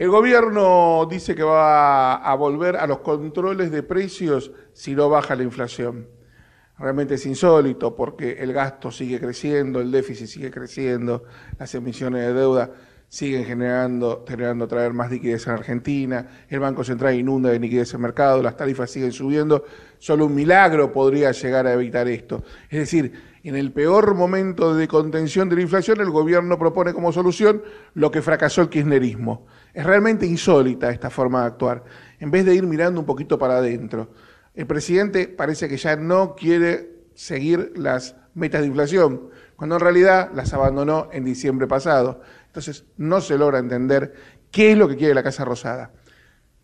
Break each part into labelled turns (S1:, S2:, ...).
S1: El gobierno dice que va a volver a los controles de precios si no baja la inflación. Realmente es insólito porque el gasto sigue creciendo, el déficit sigue creciendo, las emisiones de deuda siguen generando, generando traer más liquidez en Argentina, el Banco Central inunda de liquidez el mercado, las tarifas siguen subiendo, solo un milagro podría llegar a evitar esto. Es decir, en el peor momento de contención de la inflación, el gobierno propone como solución lo que fracasó el kirchnerismo. Es realmente insólita esta forma de actuar, en vez de ir mirando un poquito para adentro. El presidente parece que ya no quiere seguir las metas de inflación, cuando en realidad las abandonó en diciembre pasado. Entonces no se logra entender qué es lo que quiere la Casa Rosada.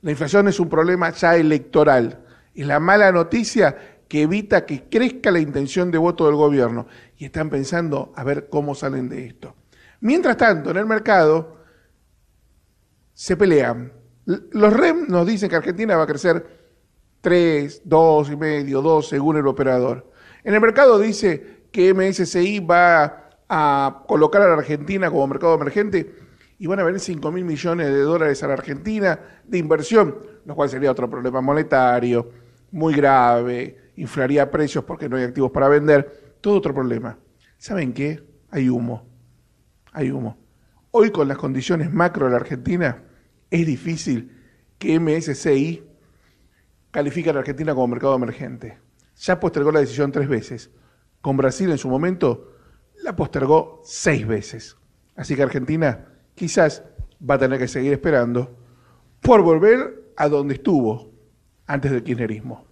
S1: La inflación es un problema ya electoral. Y la mala noticia que evita que crezca la intención de voto del gobierno. Y están pensando a ver cómo salen de esto. Mientras tanto, en el mercado se pelean. Los REM nos dicen que Argentina va a crecer 3, 2 y medio, 2 según el operador. En el mercado dice que MSCI va a colocar a la Argentina como mercado emergente y van a venir 5 mil millones de dólares a la Argentina de inversión, lo cual sería otro problema monetario muy grave, inflaría precios porque no hay activos para vender, todo otro problema. ¿Saben qué? Hay humo, hay humo. Hoy con las condiciones macro de la Argentina es difícil que MSCI califique a la Argentina como mercado emergente. Ya postergó la decisión tres veces. Con Brasil en su momento la postergó seis veces. Así que Argentina quizás va a tener que seguir esperando por volver a donde estuvo antes del kirchnerismo.